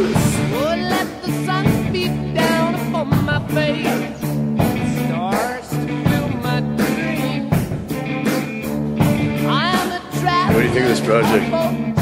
What do you think of this project?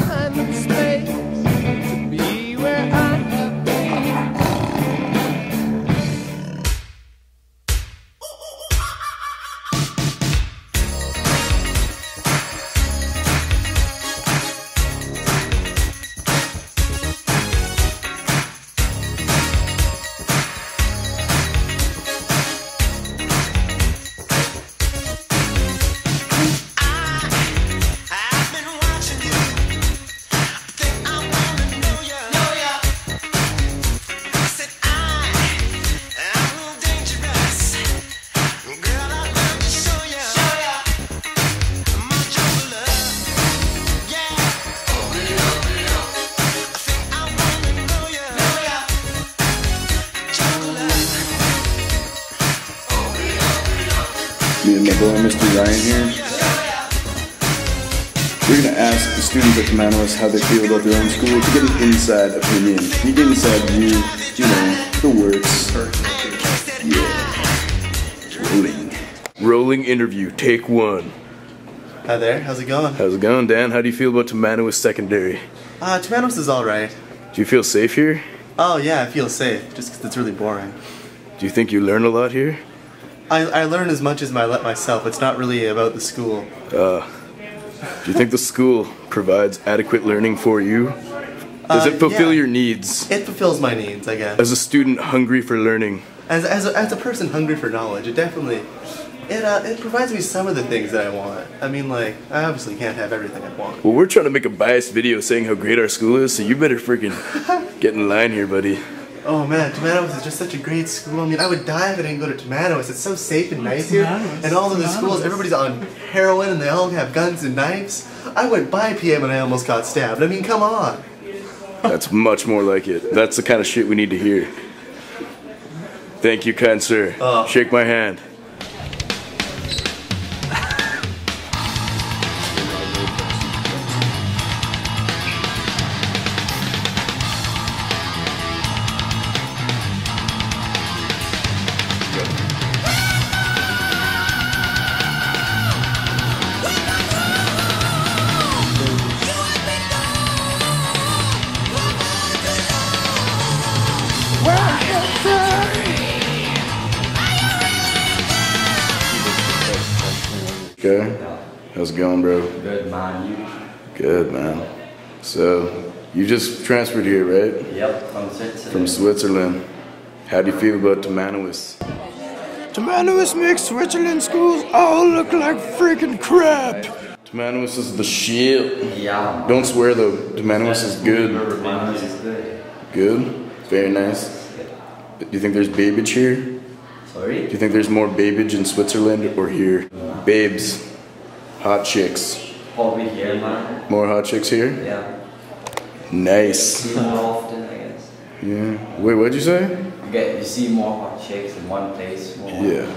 Boy, Mr. Ryan here. We're gonna ask the students at Tamanawis how they feel about their own school to get an inside opinion. The inside view, you know, the works. Yeah. Rolling. Rolling interview, take one. Hi there, how's it going? How's it going, Dan? How do you feel about Tamanawis Secondary? Uh, Tamanawis is alright. Do you feel safe here? Oh yeah, I feel safe, just 'cause it's really boring. Do you think you learn a lot here? I, I learn as much as I let myself, it's not really about the school. Do you think the school provides adequate learning for you? Does Uh, it fulfill yeah. your needs? It fulfills my needs, I guess. As a student hungry for learning, As, as, a, as a person hungry for knowledge, it definitely, it, uh, it provides me some of the things that I want. I mean, like, I obviously can't have everything I want. well, we're trying to make a biased video saying how great our school is, so you better freaking get in line here, buddy. Oh man, Tamanawis is just such a great school. I mean, I would die if I didn't go to Tamanawis. It's so safe and nice here. And all of the schools, everybody's on heroin and they all have guns and knives. I went by PM and I almost got stabbed. I mean, come on. That's much more like it. That's the kind of shit we need to hear. Thank you, kind sir. Oh. Shake my hand. Okay. How's it going, bro? Good man, you. Good, man. So, you just transferred here, right? Yep, from Switzerland. From Switzerland. How do you feel about Tamanawis? Tamanawis makes Switzerland schools all look like freaking crap. Tamanawis is the shit. Yeah. Don't swear though. Tamanawis is good. Manus is good. Good. Very nice. Do you think there's babage here? Sorry? Do you think there's more babage in Switzerland or here? Babes. Hot chicks. Probably here, man. More hot chicks here? Yeah. Nice. See more often, I guess. Yeah. Wait, what'd you say? You get you see more hot chicks in one place. More Yeah.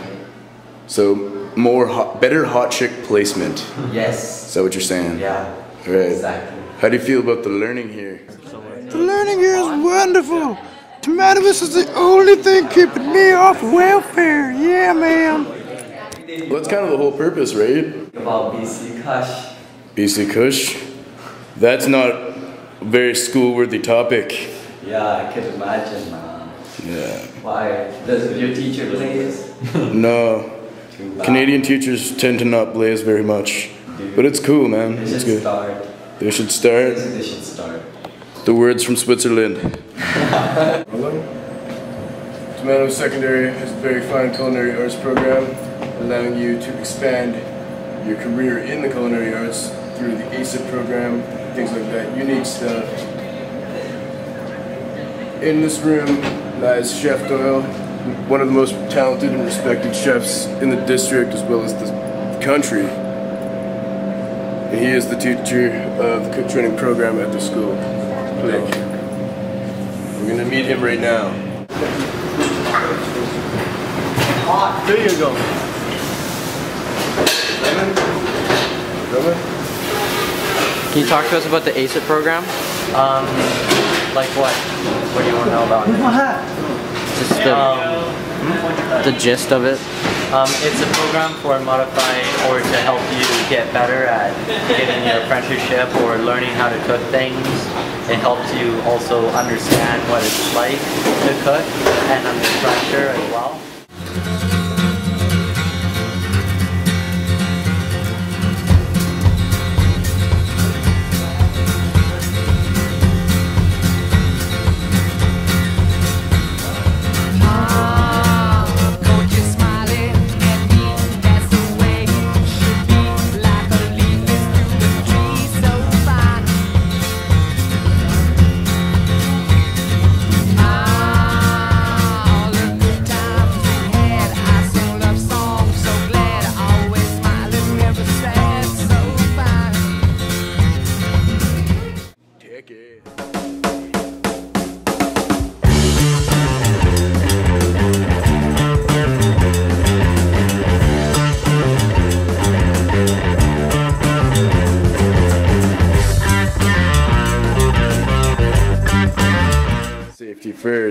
So, more hot, better hot chick placement. Yes. Is that what you're saying? Yeah. Right. Exactly. How do you feel about the learning here? The learning here is wonderful. Tamanawis is the only thing keeping me off welfare. Yeah, man. Well, that's kind of the whole purpose, right? About BC Kush. BC Kush. That's not a very school-worthy topic. Yeah, I could imagine, man. Yeah. Why? Does your teacher blaze? No. Canadian teachers tend to not blaze very much. But it's cool, man. They It's should good. start. They should start. They should start. The words from Switzerland. Tomato Secondary has a very fine culinary arts program, allowing you to expand your career in the culinary arts through the ACIP program, things like that. Unique stuff. In this room lies Chef Doyle, one of the most talented and respected chefs in the district as well as the country. And he is the teacher of the cook training program at the school. Blake. We're gonna meet him right now. Hot. There you go. Can you talk to us about the ACIP program? Um, Like what? What do you want to know about? Just the, the gist of it. Um, it's a program for modifying or to help you get better at getting your apprenticeship or learning how to cook things. It helps you also understand what it's like to cook and under pressure as well.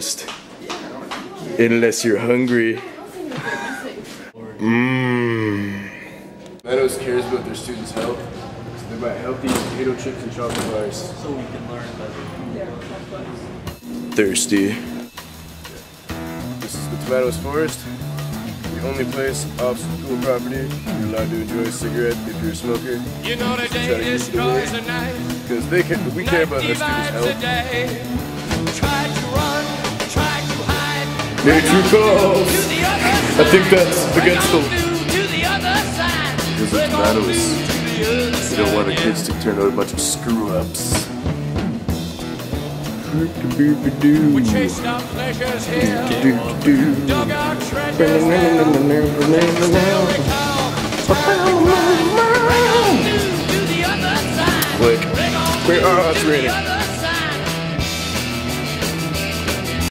First. Unless you're hungry. Mmm. Meadows cares about their students' health. So they buy healthy potato chips and chocolate bars. So we can learn better. Thirsty. This is the Tomatoes Forest. The only place off school property you're allowed to enjoy a cigarette if you're a smoker. You know the Try to day destroys the night. Because they can, we care about their students' health. Hide. Nature calls. To I think that's against the to the. Because the tomatoes. We don't want our kids to turn out a bunch of screw ups. We chased our pleasures here. Dug our treasures there. Still recall. To the other side. Click. Where are it's raining.